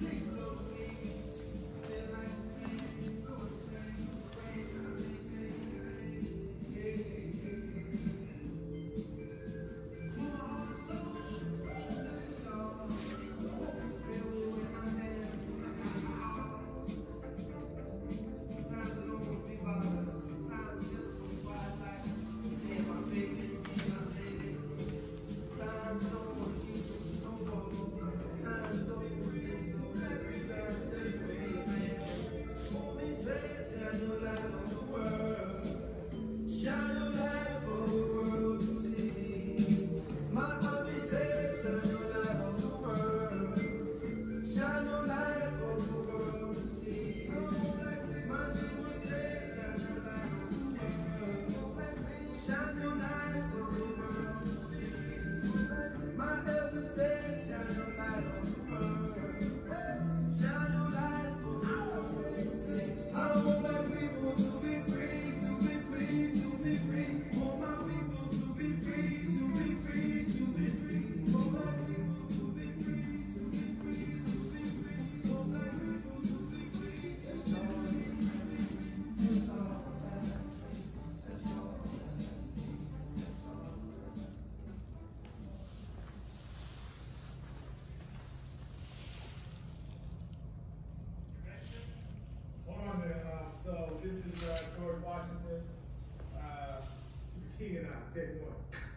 Please. Claro. Take one.